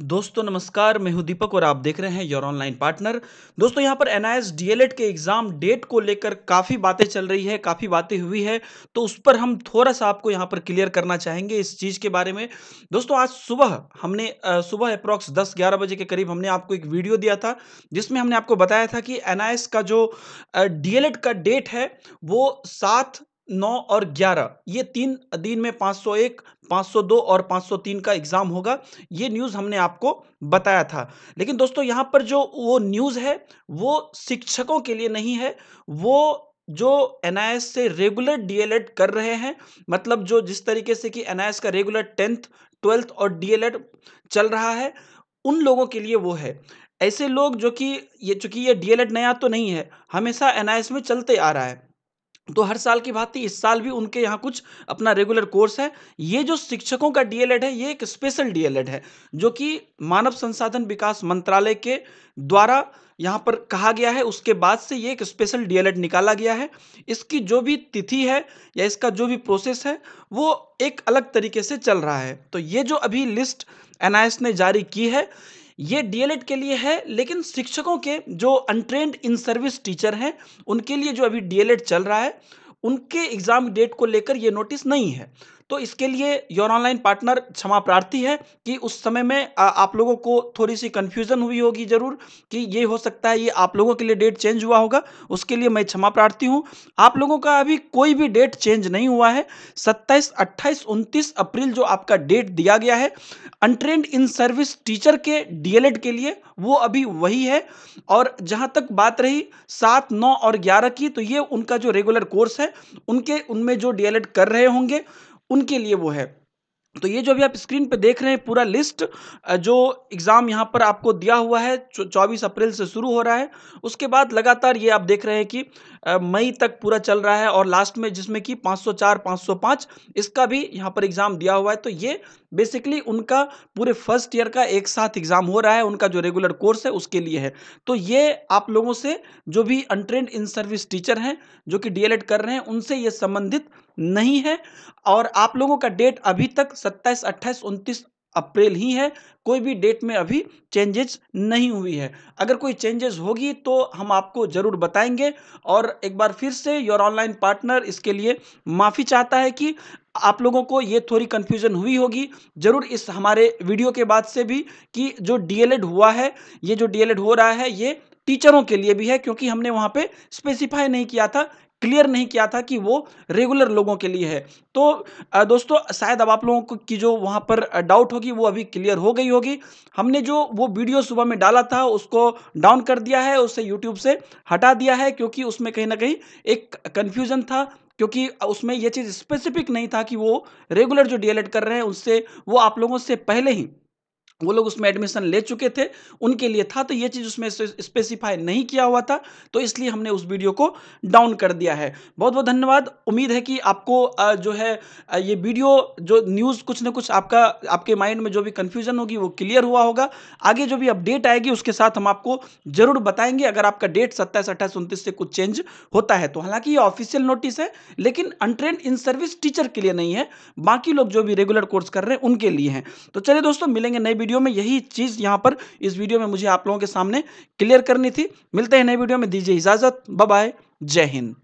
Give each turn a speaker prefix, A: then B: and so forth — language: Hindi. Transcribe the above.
A: दोस्तों, नमस्कार, मैं हूँ दीपक और आप देख रहे हैं योर ऑनलाइन पार्टनर दोस्तों, यहाँ पर एनआईएस डीएलएड के एग्ज़ाम डेट को लेकर काफ़ी बातें चल रही है, काफ़ी बातें हुई है तो उस पर हम थोड़ा सा आपको यहाँ पर क्लियर करना चाहेंगे इस चीज़ के बारे में। दोस्तों, आज सुबह हमने सुबह अप्रॉक्स दस ग्यारह बजे के करीब हमने आपको एक वीडियो दिया था, जिसमें हमने आपको बताया था कि एनआईएस का जो डीएलएड का डेट है, वो सात 9 और 11 ये तीन दिन में 501, 502 और 503 का एग्ज़ाम होगा। ये न्यूज़ हमने आपको बताया था। लेकिन दोस्तों यहाँ पर जो वो न्यूज़ है, वो शिक्षकों के लिए नहीं है। वो जो एनआईएस से रेगुलर डीएलएड कर रहे हैं, मतलब जो जिस तरीके से कि एनआईएस का रेगुलर 10th, 12th और डीएलएड चल रहा है, उन लोगों के लिए वो है। ऐसे लोग जो कि ये चूँकि ये डीएलएड नया तो नहीं है, हमेशा एनआईएस में चलते आ रहा है। तो हर साल की भांति इस साल भी उनके यहाँ कुछ अपना रेगुलर कोर्स है। ये जो शिक्षकों का डीएलएड है, ये एक स्पेशल डीएलएड है, जो कि मानव संसाधन विकास मंत्रालय के द्वारा यहाँ पर कहा गया है, उसके बाद से ये एक स्पेशल डीएलएड निकाला गया है। इसकी जो भी तिथि है या इसका जो भी प्रोसेस है, वो एक अलग तरीके से चल रहा है। तो ये जो अभी लिस्ट एनआईएस ने जारी की है, ये डीएलएड के लिए है, लेकिन शिक्षकों के जो अनट्रेंड इन सर्विस टीचर हैं, उनके लिए जो अभी डीएलएड चल रहा है उनके एग्ज़ाम डेट को लेकर ये नोटिस नहीं है। तो इसके लिए योर ऑनलाइन पार्टनर क्षमा प्रार्थी है कि उस समय में आ, आप लोगों को थोड़ी सी कन्फ्यूज़न हुई होगी ज़रूर कि ये हो सकता है ये आप लोगों के लिए डेट चेंज हुआ होगा उसके लिए मैं क्षमा प्रार्थी हूँ। आप लोगों का अभी कोई भी डेट चेंज नहीं हुआ है। सत्ताईस अट्ठाईस उनतीस अप्रैल जो आपका डेट दिया गया है अनट्रेंड इन सर्विस टीचर के डीएलएड के लिए वो अभी वही है। और जहाँ तक बात रही सात नौ और ग्यारह की तो ये उनका जो रेगुलर कोर्स है उनके, उनमें जो डीएलएड कर रहे होंगे, उनके लिए वो है। तो ये जो अभी आप स्क्रीन पे देख रहे हैं, पूरा लिस्ट जो एग्ज़ाम यहाँ पर आपको दिया हुआ है चौबीस अप्रैल से शुरू हो रहा है, उसके बाद लगातार ये आप देख रहे हैं कि मई तक पूरा चल रहा है और लास्ट में जिसमें कि 504 505 इसका भी यहाँ पर एग्ज़ाम दिया हुआ है। तो ये बेसिकली उनका पूरे फ़र्स्ट ईयर का एक साथ एग्ज़ाम हो रहा है, उनका जो रेगुलर कोर्स है, उसके लिए है। तो ये आप लोगों से जो भी अनट्रेंड इन सर्विस टीचर हैं, जो कि डीएलएड कर रहे हैं, उनसे ये संबंधित नहीं है। और आप लोगों का डेट अभी तक सत्ताईस, अट्ठाईस, उनतीस अप्रैल ही है, कोई भी डेट में अभी चेंजेस नहीं हुई है। अगर कोई चेंजेस होगी तो हम आपको ज़रूर बताएँगे और एक बार फिर से योर ऑनलाइन पार्टनर इसके लिए माफ़ी चाहता है कि आप लोगों को ये थोड़ी कन्फ्यूज़न हुई होगी। ज़रूर इस हमारे वीडियो के बाद से भी कि जो डीएलएड हुआ है, ये जो डीएलएड हो रहा है, ये टीचरों के लिए भी है क्योंकि हमने वहाँ पे स्पेसिफाई नहीं किया था क्लियर नहीं किया था कि वो रेगुलर लोगों के लिए है। तो दोस्तों, शायद अब आप लोगों को की जो वहाँ पर डाउट होगी वो अभी क्लियर हो गई होगी। हमने जो वो वीडियो सुबह में डाला था उसको डाउन कर दिया है, उसे यूट्यूब से हटा दिया है क्योंकि उसमें कहीं ना कहीं एक कन्फ्यूज़न था क्योंकि उसमें यह चीज़ स्पेसिफिक नहीं था कि वो रेगुलर जो डीएलएड कर रहे हैं उससे, वो आप लोगों से पहले ही वो लोग उसमें एडमिशन ले चुके थे, उनके लिए था तो ये चीज़ उसमें स्पेसिफाई नहीं किया हुआ था तो इसलिए हमने उस वीडियो को डाउन कर दिया है। बहुत बहुत धन्यवाद। उम्मीद है कि आपको जो है ये वीडियो जो न्यूज़ कुछ ना कुछ आपका, आपके माइंड में जो भी कन्फ्यूज़न होगी, वो क्लियर हुआ होगा। आगे जो भी अपडेट आएगी, उसके साथ हम आपको ज़रूर बताएँगे। अगर आपका डेट सत्ताईस, अट्ठाईस, उनतीस से कुछ चेंज होता है तो हालाँकि ये ऑफिशियल नोटिस है, लेकिन अनट्रेन इन सर्विस टीचर के लिए नहीं है, बाकी लोग जो भी रेगुलर कोर्स कर रहे हैं, उनके लिए हैं। तो चलिए दोस्तों, मिलेंगे नई वीडियो में यही चीज़ यहाँ पर इस वीडियो में मुझे आप लोगों के सामने क्लियर करनी थी। मिलते हैं नए वीडियो में। दीजिए इजाज़त। बाय जय हिंद।